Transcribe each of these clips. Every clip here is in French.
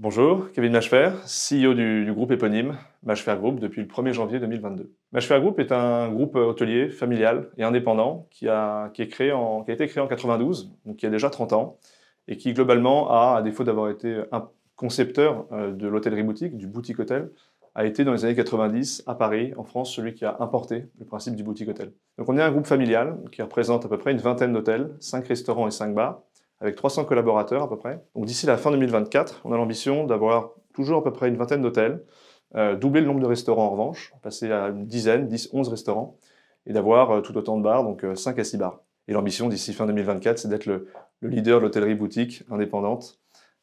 Bonjour, Kevin Machefer, CEO du, groupe éponyme Machefer Group depuis le 1er janvier 2022. Machefer Group est un groupe hôtelier familial et indépendant qui a, été créé en 92, donc qui a déjà 30 ans, et qui globalement a, à défaut d'avoir été un concepteur euh, de l'hôtellerie boutique, du boutique hôtel, a été dans les années 90 à Paris, en France, celui qui a importé le principe du boutique hôtel. Donc on est un groupe familial qui représente à peu près une vingtaine d'hôtels, 5 restaurants et 5 bars, avec 300 collaborateurs à peu près. Donc d'ici la fin 2024, on a l'ambition d'avoir toujours à peu près une vingtaine d'hôtels, euh, doubler le nombre de restaurants en revanche, passer à une dizaine, 10, 11 restaurants, et d'avoir euh, tout autant de bars, donc 5 à 6 bars. Et l'ambition d'ici fin 2024, c'est d'être le, le, leader de l'hôtellerie boutique indépendante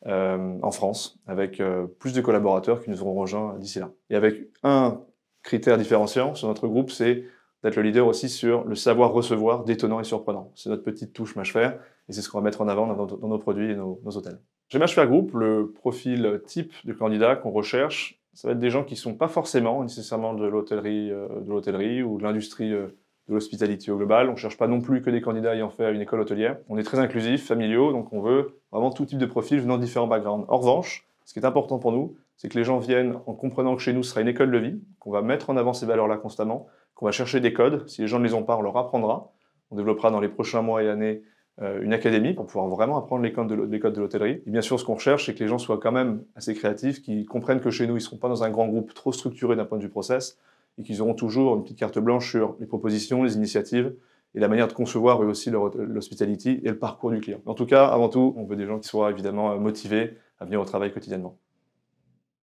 euh, en France, avec euh, plus de collaborateurs qui nous auront rejoints d'ici là. Et avec un critère différenciant sur notre groupe, c'est d'être le leader aussi sur le savoir recevoir détonnant et surprenant. C'est notre petite touche Mashfair, et c'est ce qu'on va mettre en avant dans, nos produits et nos, hôtels. Chez Mashfair Group, le profil type de candidat qu'on recherche, ça va être des gens qui ne sont pas forcément nécessairement de l'hôtellerie, euh, de l'hôtellerie ou de l'industrie de l'hospitality au global. On ne cherche pas non plus que des candidats ayant fait une école hôtelière. On est très inclusif, familiaux, donc on veut vraiment tout type de profil venant de différents backgrounds. En revanche, ce qui est important pour nous, c'est que les gens viennent en comprenant que chez nous, ce sera une école de vie, qu'on va mettre en avant ces valeurs-là constamment, qu'on va chercher des codes. Si les gens ne les ont pas, on leur apprendra. On développera dans les prochains mois et années euh, une académie pour pouvoir vraiment apprendre les codes de l'hôtellerie. Et bien sûr, ce qu'on recherche, c'est que les gens soient quand même assez créatifs, qu'ils comprennent que chez nous, ils ne seront pas dans un grand groupe trop structuré d'un point de vue process, et qu'ils auront toujours une petite carte blanche sur les propositions, les initiatives et la manière de concevoir eux aussi l'hospitality et le parcours du client. En tout cas, avant tout, on veut des gens qui soient évidemment motivés à venir au travail quotidiennement.